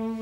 Mm-hmm.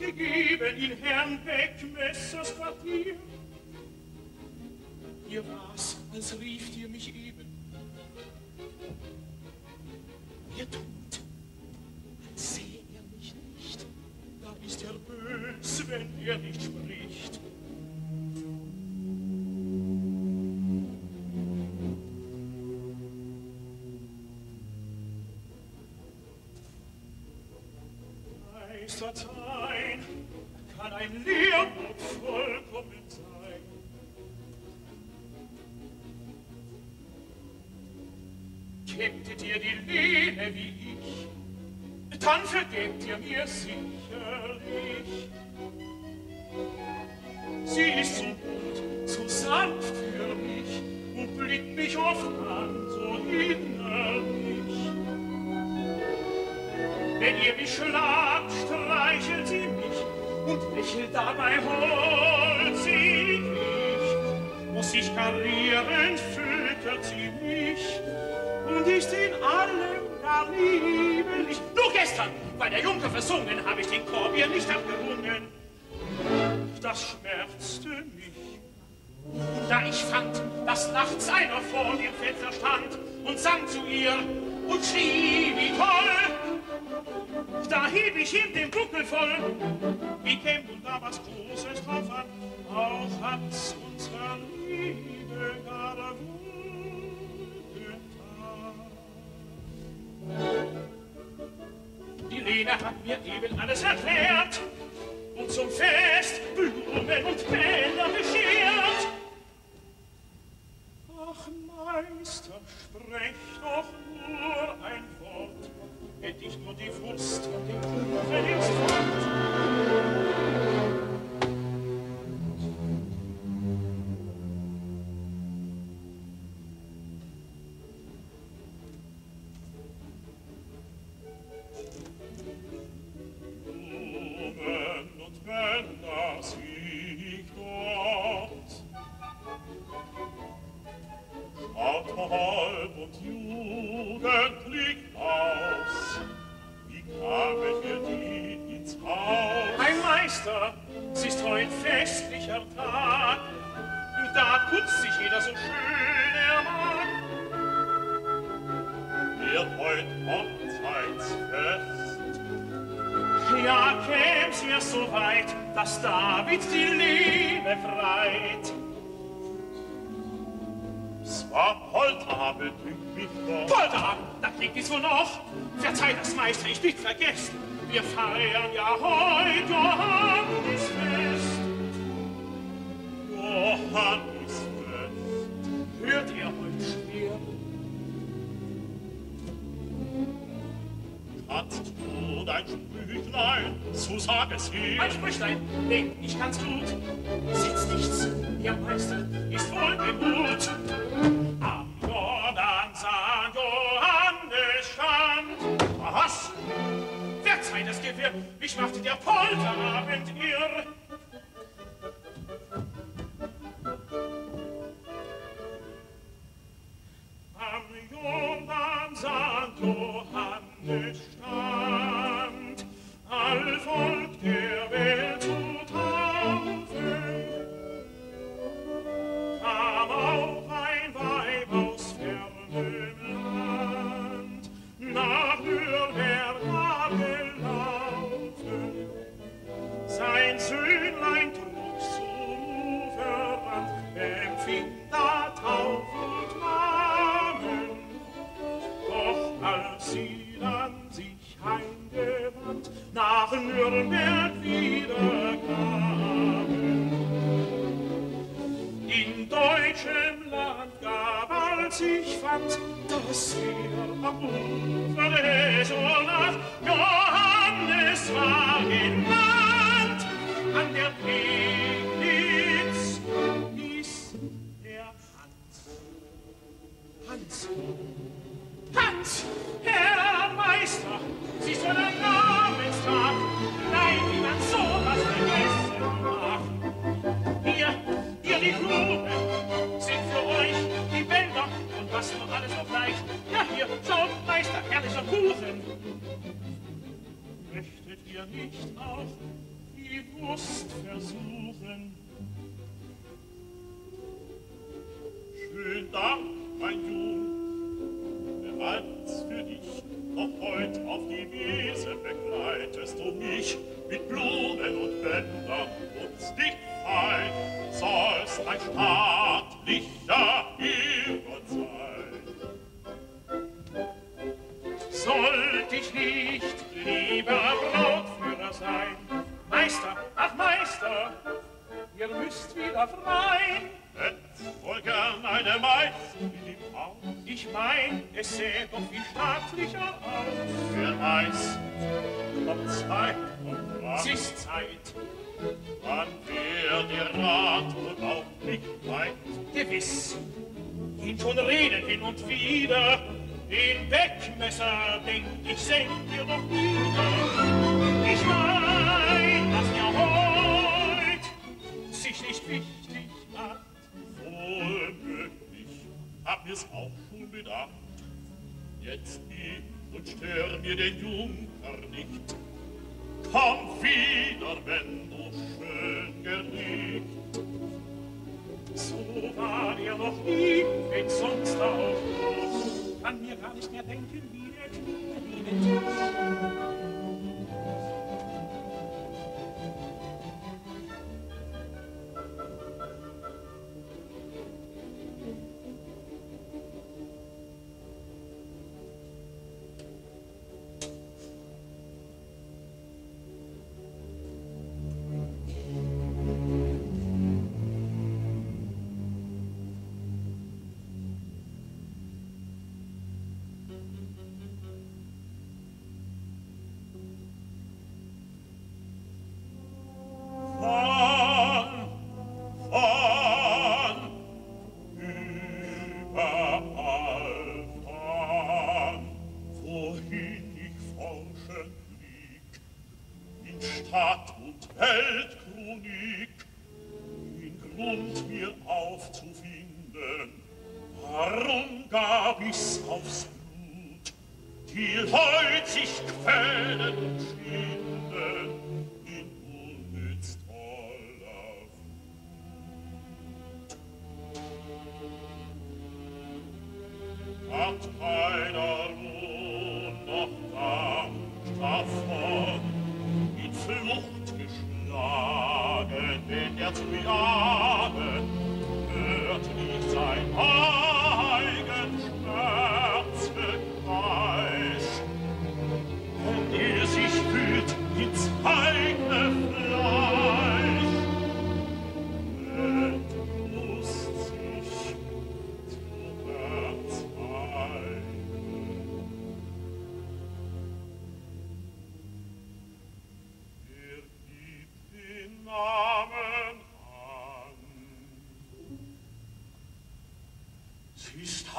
gegeben in Herrn Beckmessers Quartier. Ihr war's, als rieft ihr mich eben. Ihr tut, als seht ihr mich nicht. Da ist er bös, wenn er nicht spricht. Merci.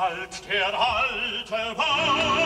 halt der alte Mann.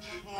Thank you.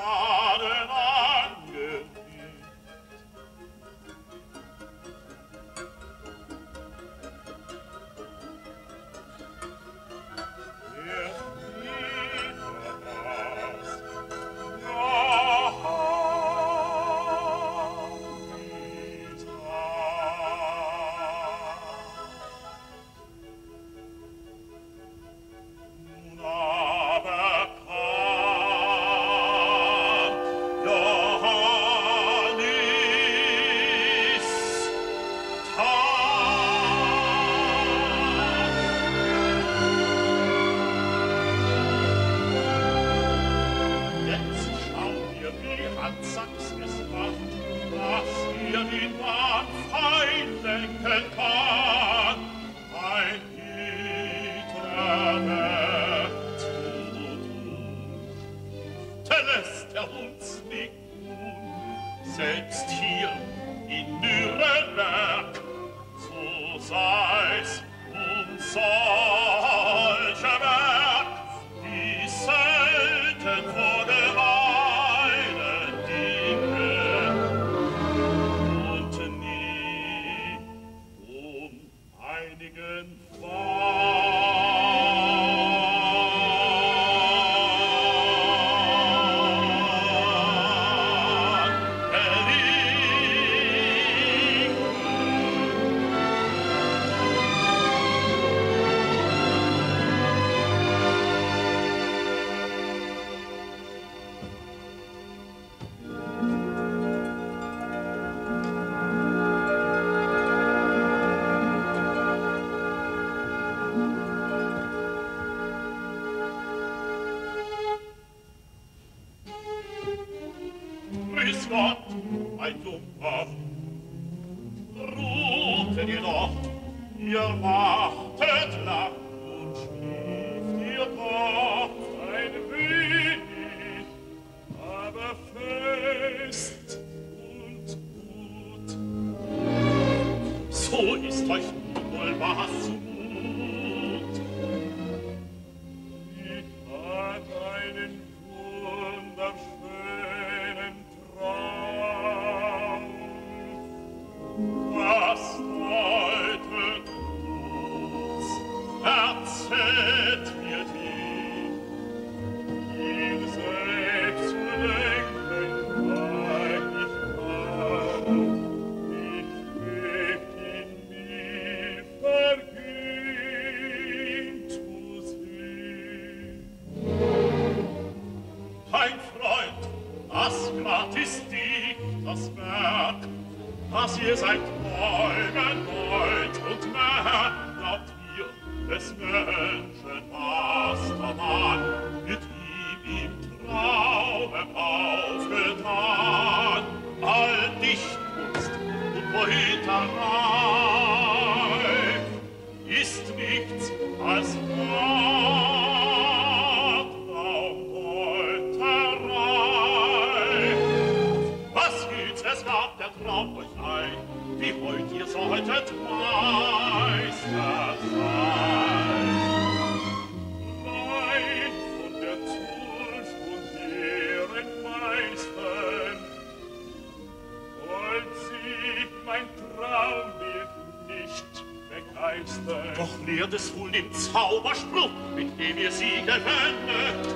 Lehrt es wohl den Zauberspruch, mit dem ihr sie gewendet.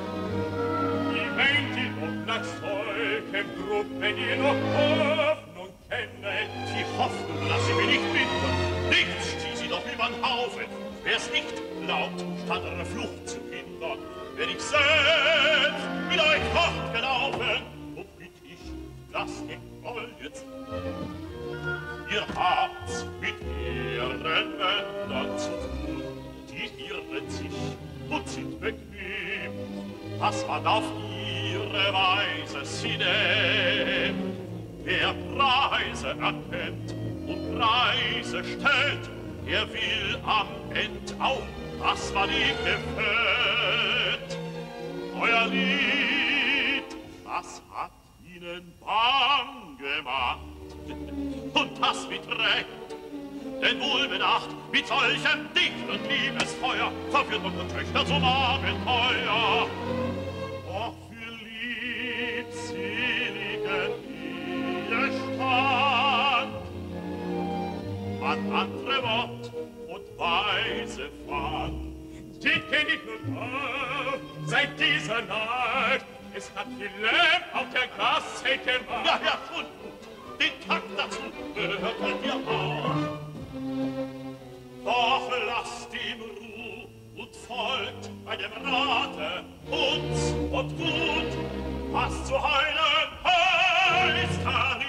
Wie meint ihr doch nach solchem Druck, wenn ihr noch Hoffnung kennet? Die Hoffnung lasse mir nicht binden, nichts zieh sie doch übern Haufen. Wer's nicht glaubt, statt eure Flucht was man ihm gefällt. Euer Lied, was hat ihnen bang gemacht? Und das mit Recht, denn wohl bedacht, mit solchem Dicht und Liebesfeuer verführt man Töchter zum Abenteuer. König nun auf, seit dieser Nacht, es hat die Wilhelm auf der Gasse gemacht. Ja, erfunden, den Takt dazu gehörte er dir auch. Doch lasst ihm Ruh und folgt bei dem Rate uns und gut, was zu heilen heißt, Herr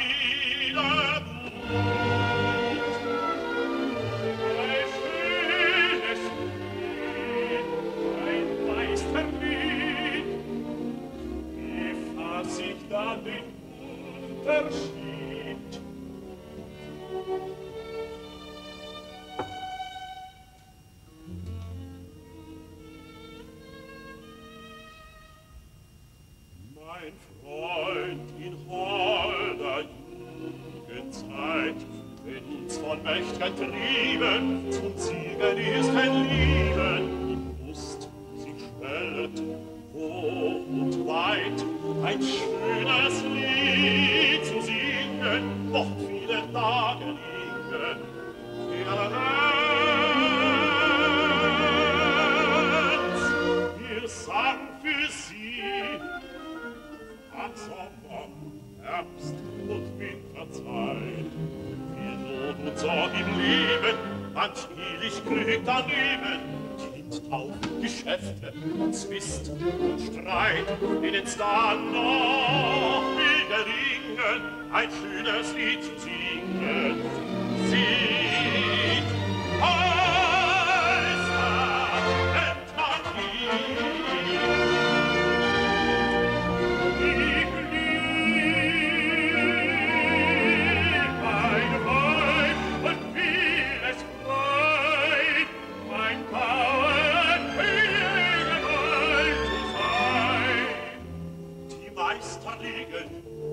den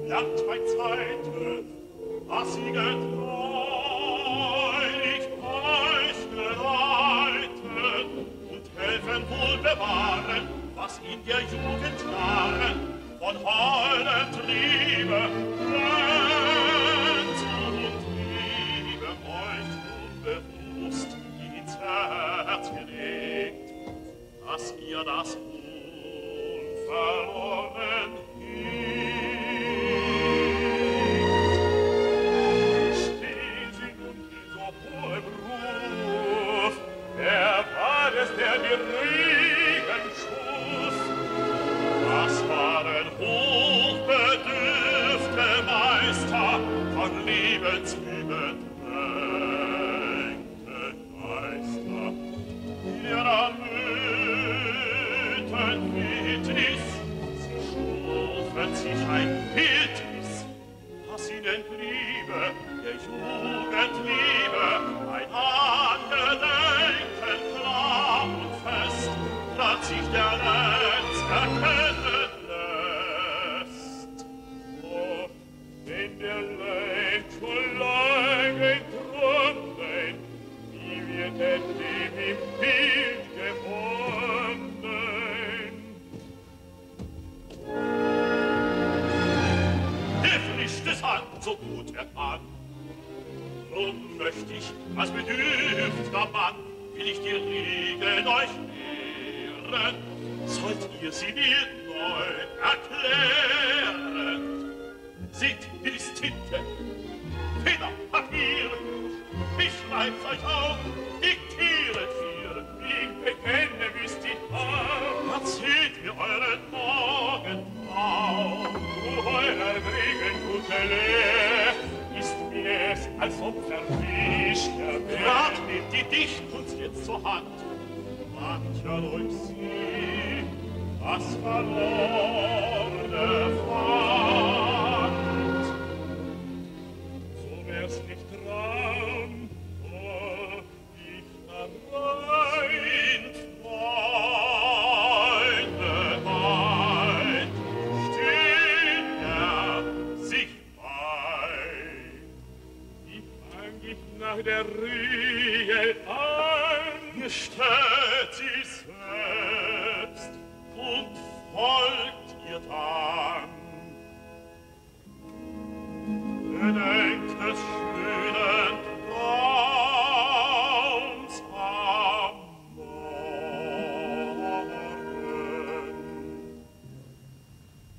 lernt bei Zeite, was sie getreulich euch geleitet und helfen wohl bewahren, was in der Jugend waren, von heulem Triebe, Lenz und Liebe euch unbewusst ins Herz gelegt, dass ihr das Unverlorene der edler Mann, will ich die Reden euch lehren, sollt ihr sie mir neu erklären. Seht, hier ist Tinte, Feder, Papier, ich schreib's euch auf, diktiert wie ich bekenne, wisst ihr. Auch, erzählt mir euren Morgen auf, Morgentraum, euer Regen gute Lehre, es, als ob verwischt er Grad nimmt die Dicht uns jetzt zur Hand. Mancher durch sie, was verlorene fand. So wär's nicht traurig, der Rühe angestellt sich selbst und folgt ihr dann. Bedenkt des schönen Traums am Morgen.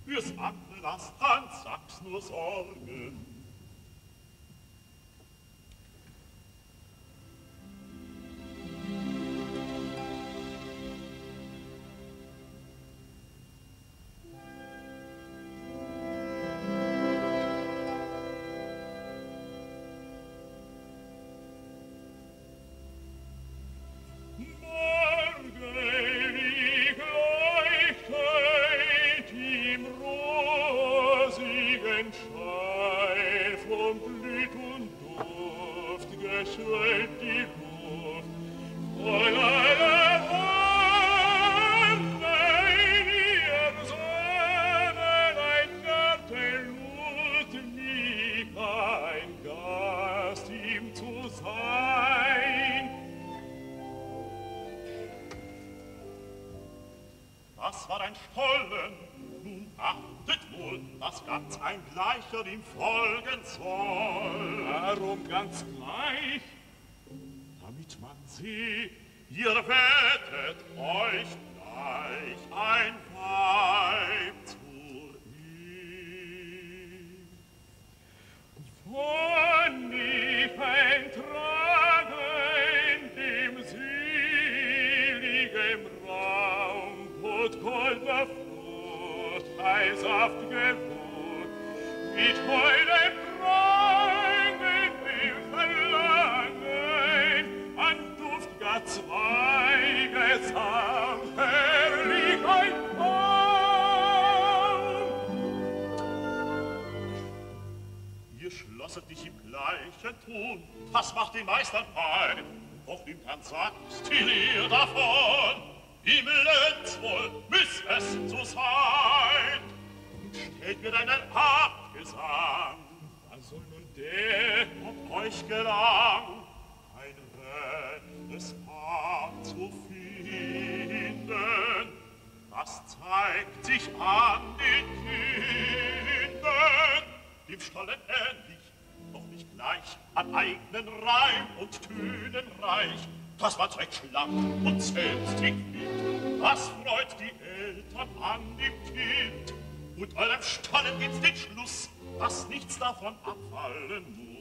Fürs Atlas, dann sag's nur Sorge, ihm folgen soll. Darum ganz klar davon abfallen muss.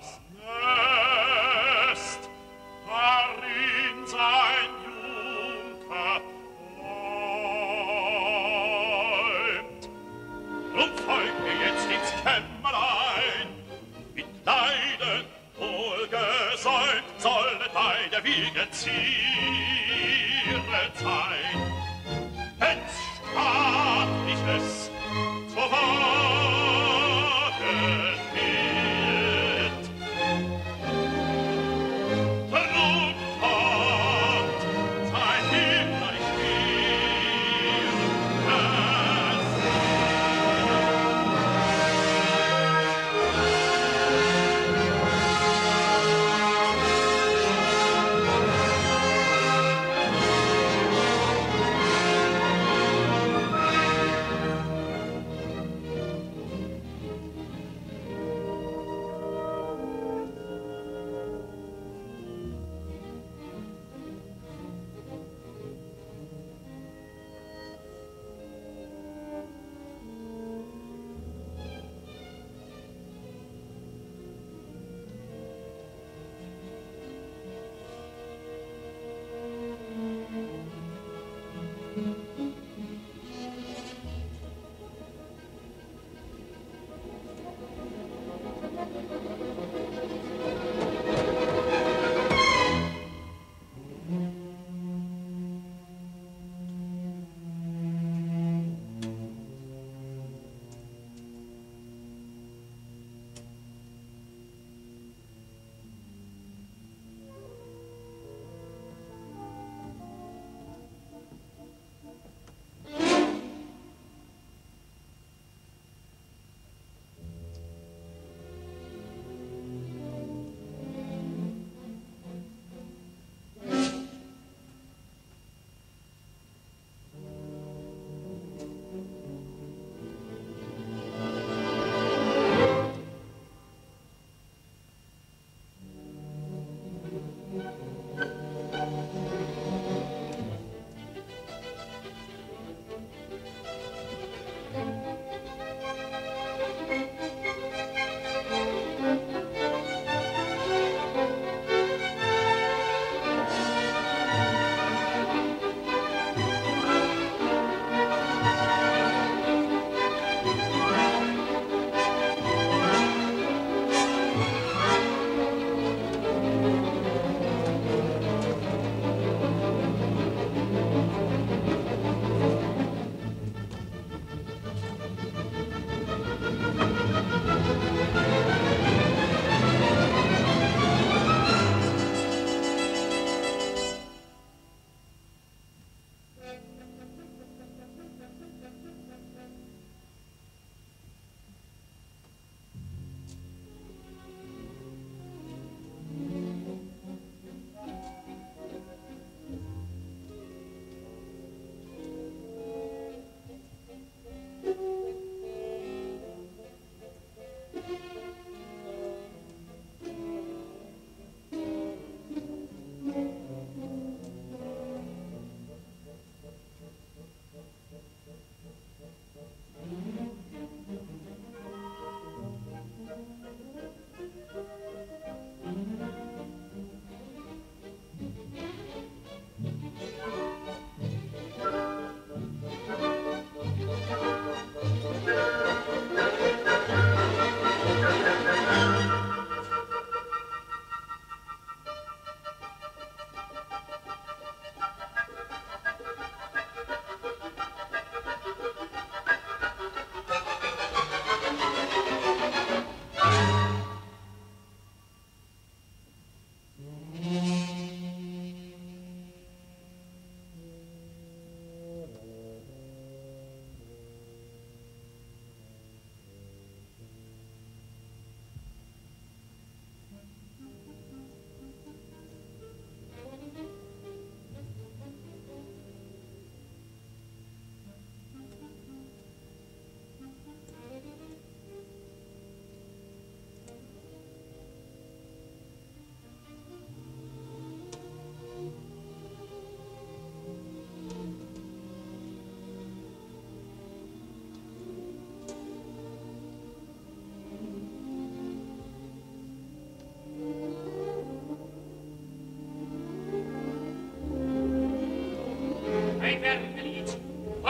us.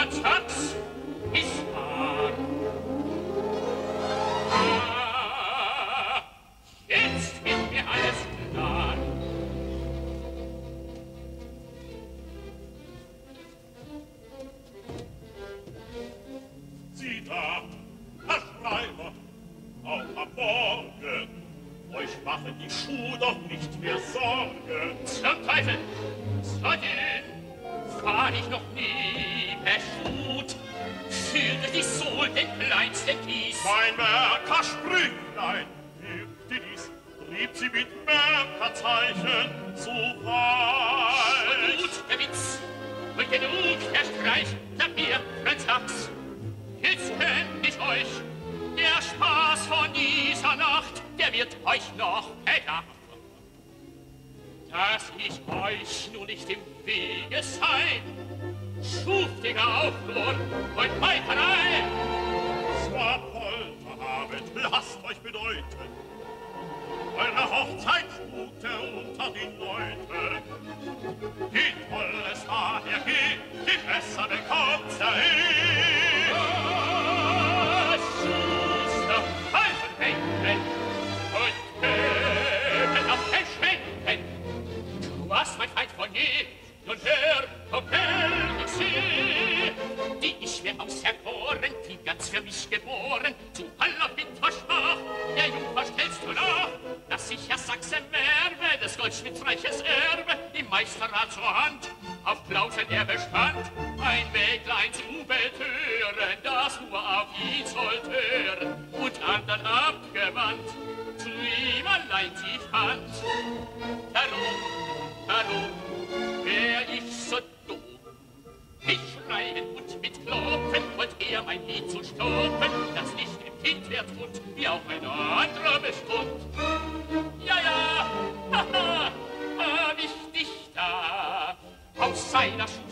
What stops? vai na chuva.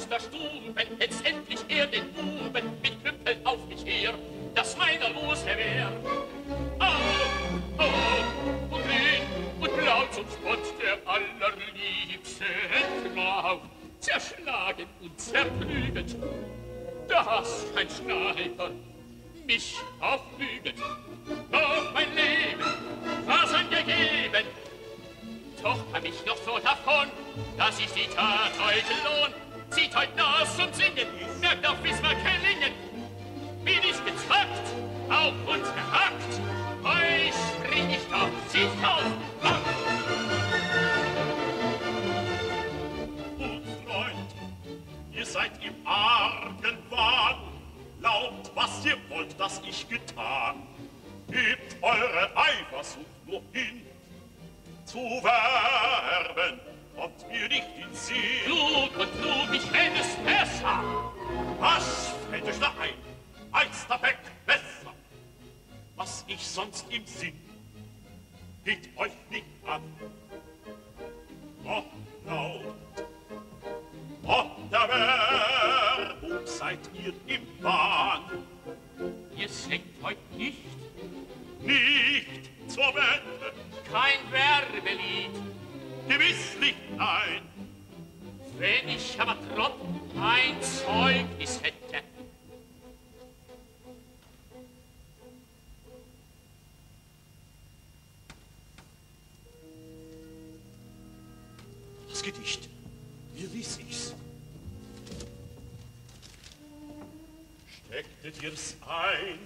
gib's ein.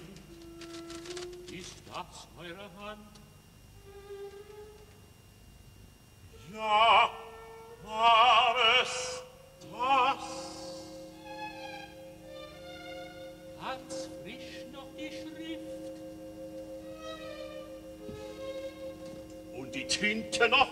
Ist das eure Hand? Ja, war es das. Ganz frisch noch die Schrift. Und die Tinte noch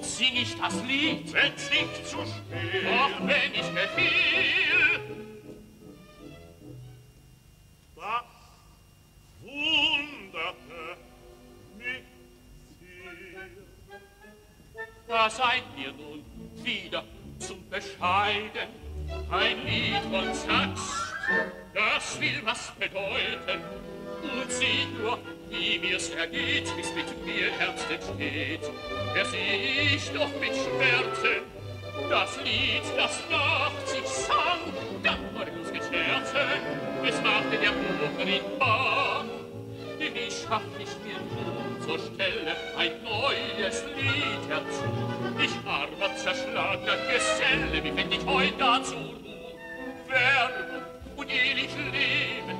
gut sing ich das Lied, wenn's nicht zu spät, auch wenn ich gefiel. Was wunderte mich sehr. Da seid ihr nun wieder zum Bescheiden, ein Lied von Satz, das will was bedeuten, und sieh nur wie mir's ergeht, bis mit mir Herz entsteht. Wer ich doch mit Schmerzen das Lied, das nachts ich sang, dann dankbar uns mit es machte der Bucherin bang. Wie schaff ich mir nun zur Stelle ein neues Lied herzu? Ich armer, zerschlagener Geselle, wie find ich heute dazu Werbung und ewig Leben,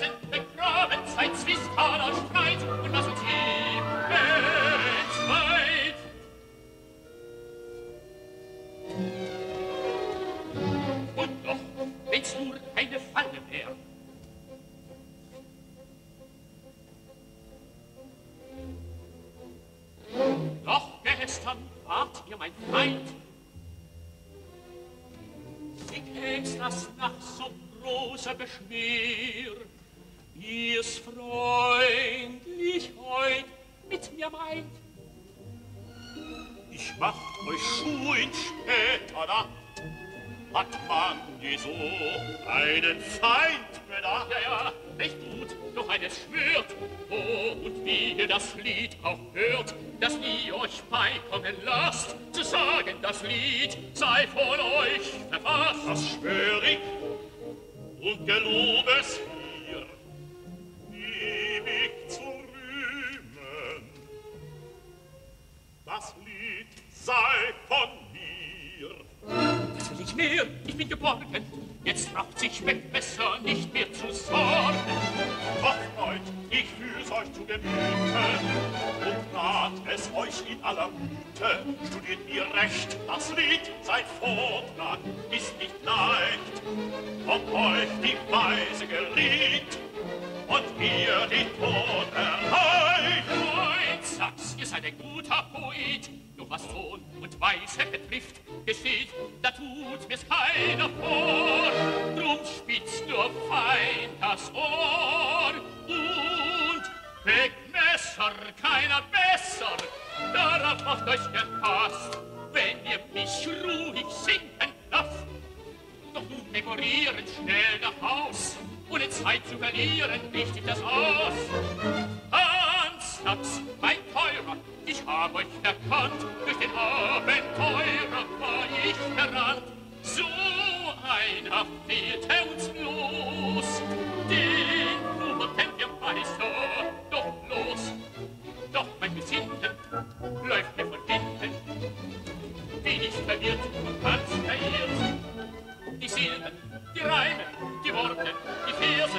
die Reime, die Worte, die Verse.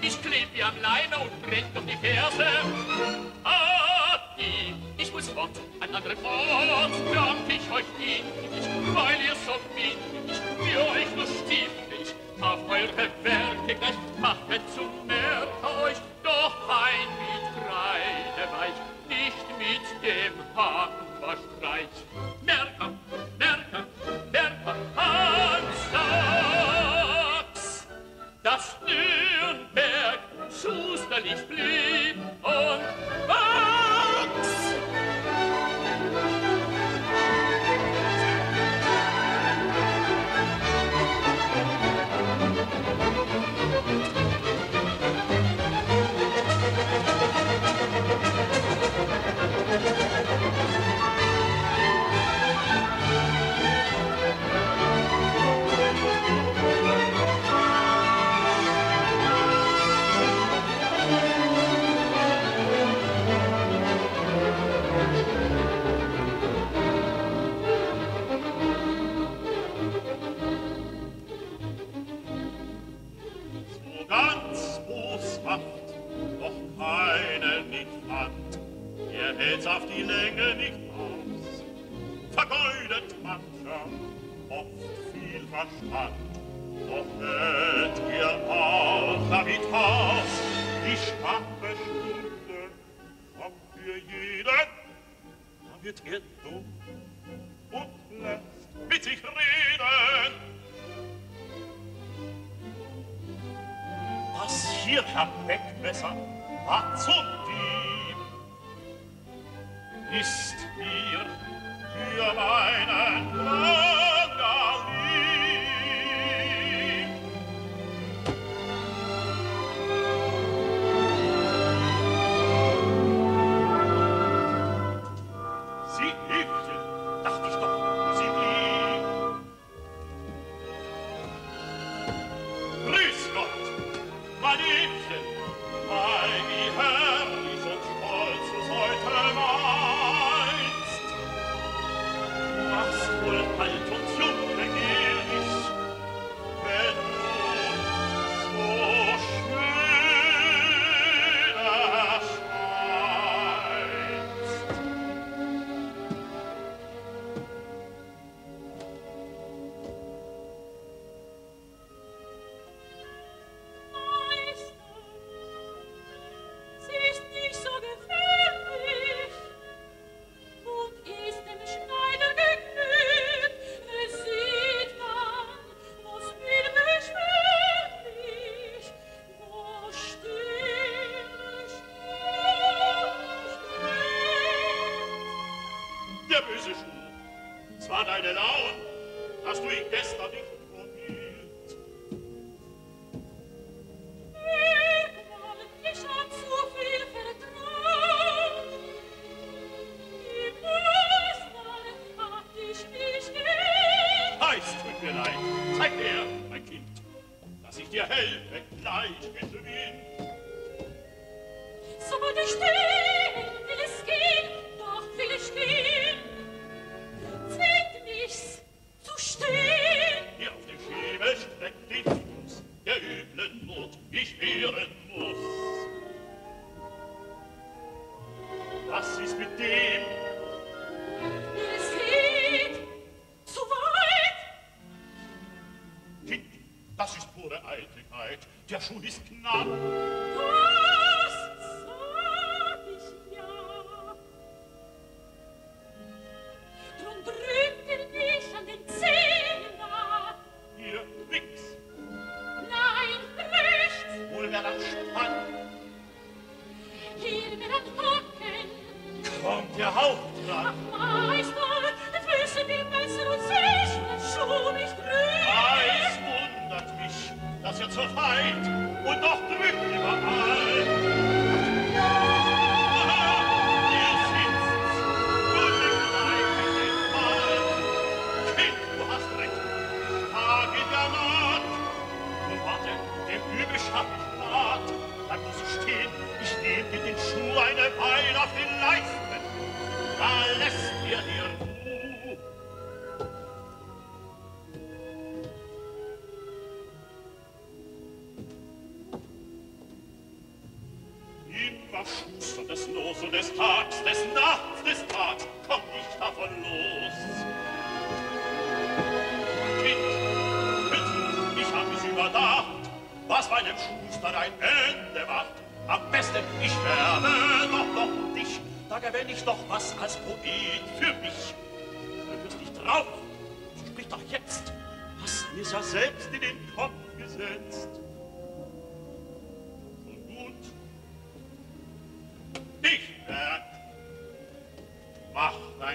Ich kleb ihr am Leine und brennt um die Ferse. Ah, ich muss fort, an anderen Ort, krank ich euch nie, ich, weil ihr so bin.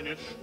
Yes.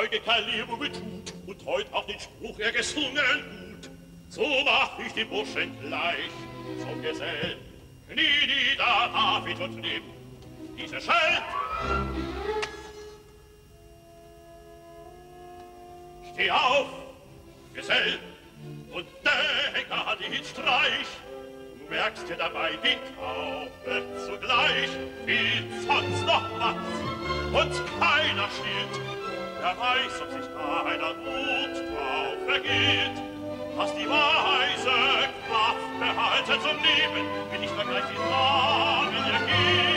Euge Kalibowitsch tut und heut auch den Spruch er gesungen gut. So mach ich die Burschen gleich zum Gesell. Knie nieder, David, und nimm diese Schalt. Steh auf, Gesell, und denke an den Streich. Du Merkst dir dabei die Taube zugleich, wie sonst noch was, und keiner schielt er weiß, ob sich einer gut drauf vergeht. Hast die weise Kraft behaltet zum Leben, will ich vergleich die Tage ihr.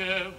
Yeah.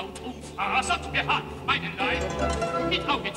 Traut umfasert hat meinen Leib. Die Augen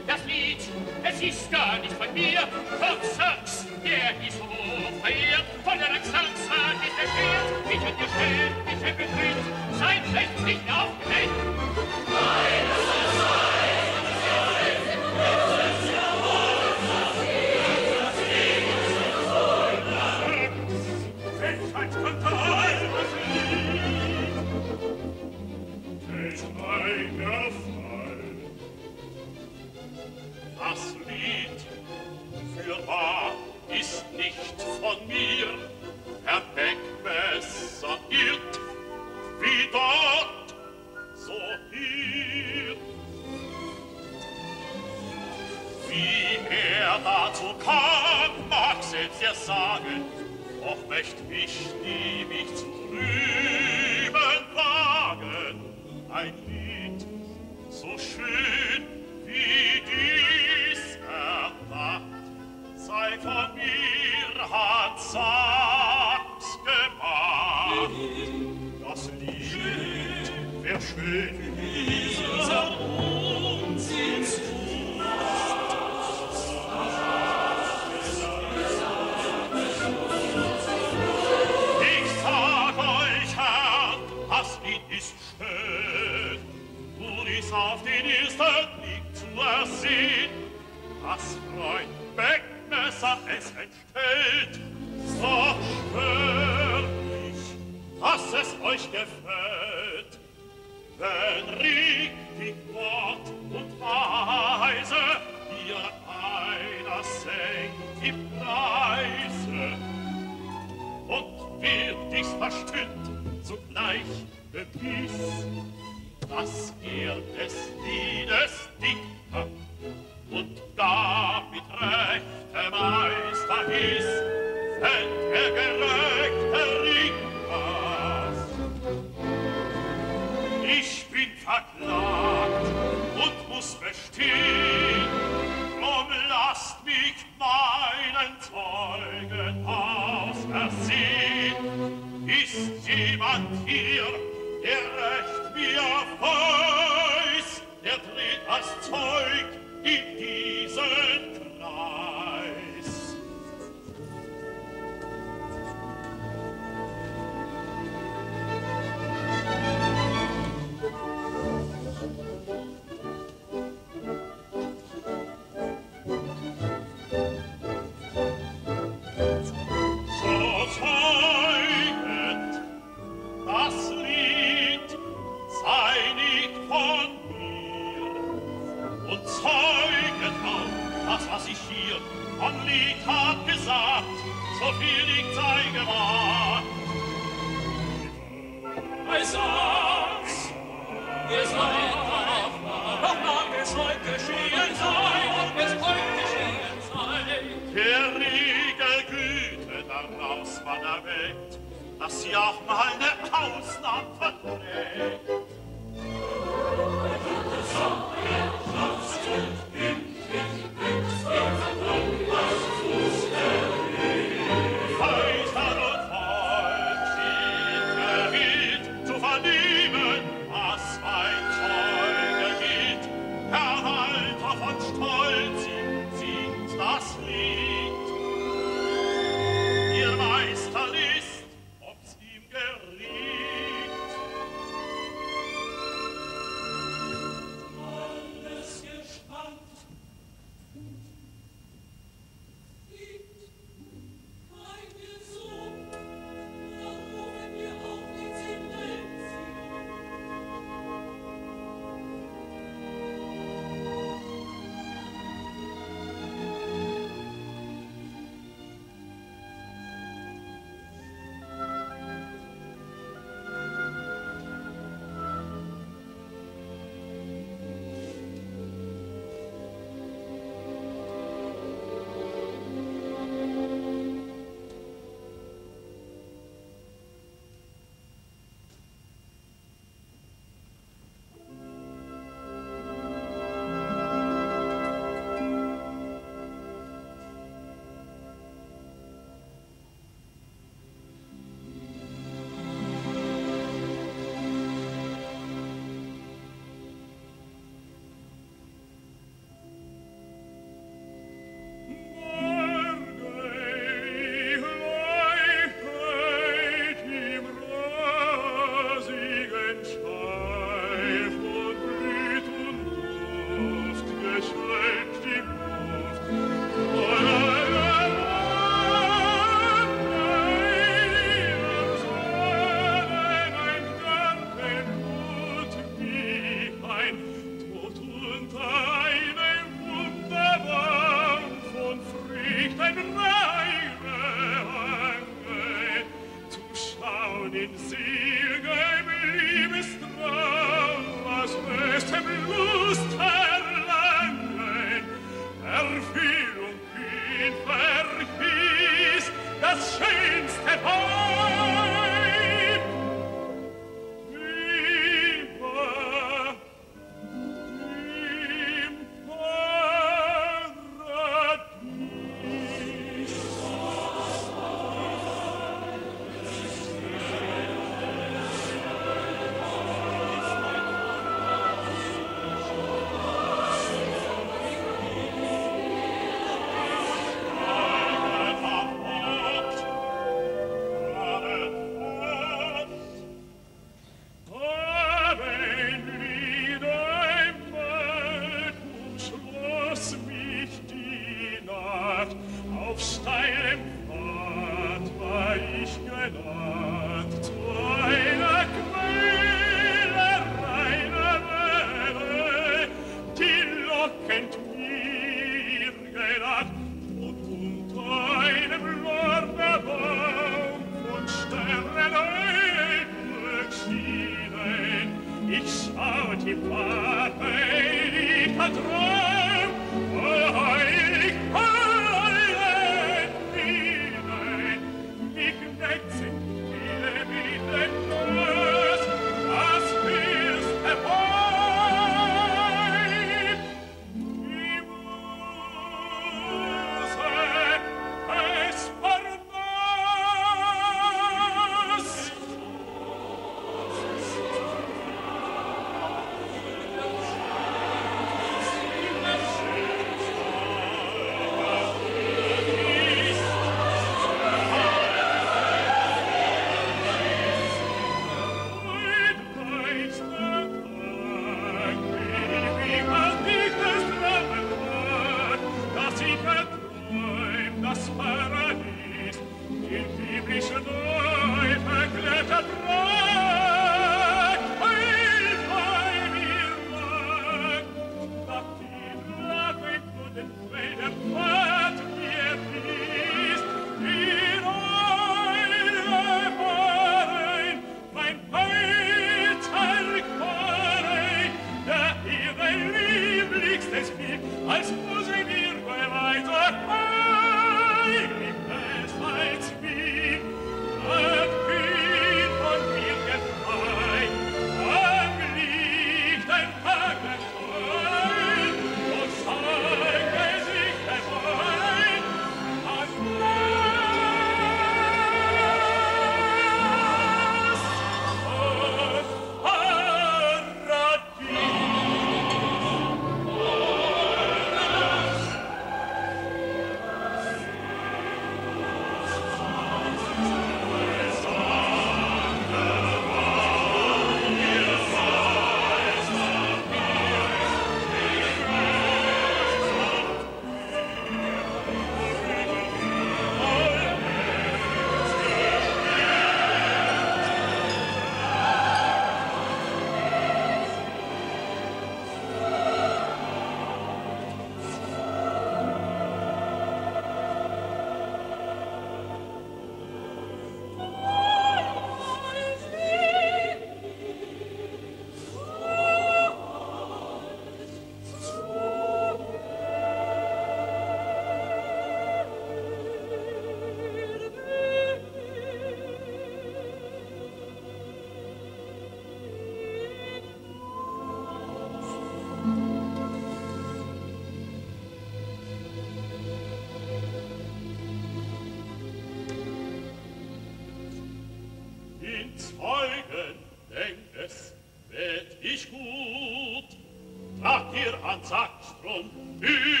Yeah.